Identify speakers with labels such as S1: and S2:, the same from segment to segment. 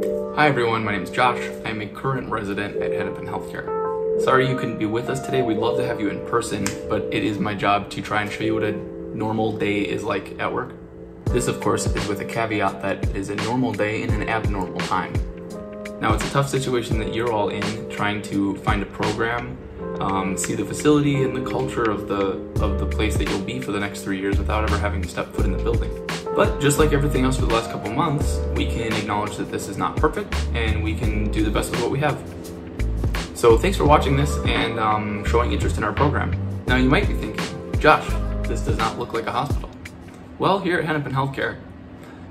S1: Hi everyone, my name is Josh. I am a current resident at Hennepin Healthcare. Sorry you couldn't be with us today. We'd love to have you in person, but it is my job to try and show you what a normal day is like at work. This, of course, is with a caveat that it is a normal day in an abnormal time. Now, it's a tough situation that you're all in, trying to find a program, um, see the facility and the culture of the of the place that you'll be for the next three years without ever having to step foot in the building. But just like everything else for the last couple months, we can acknowledge that this is not perfect and we can do the best with what we have. So thanks for watching this and um, showing interest in our program. Now you might be thinking, Josh, this does not look like a hospital. Well, here at Hennepin Healthcare.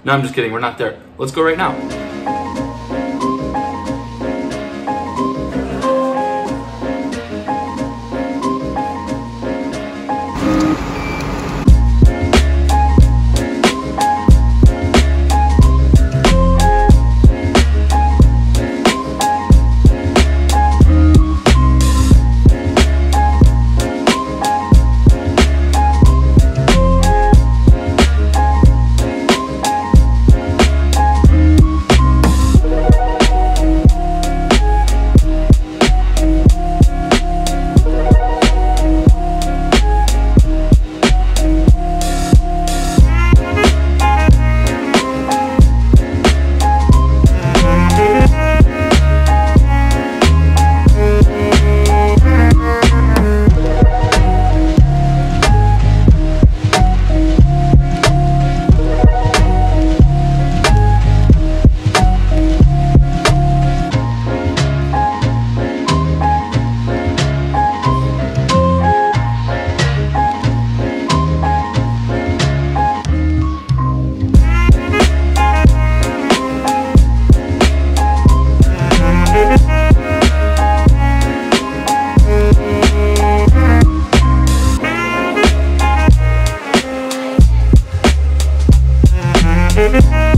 S1: No, I'm just kidding, we're not there. Let's go right now.
S2: Yeah,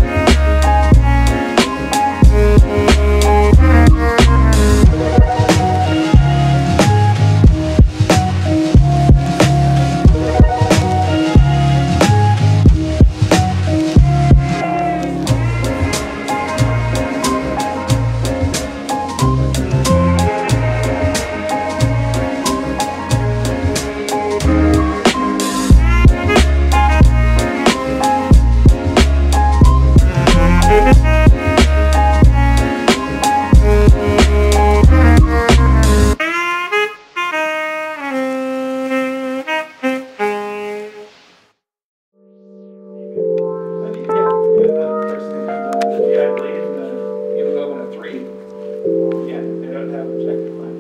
S2: sacrifice.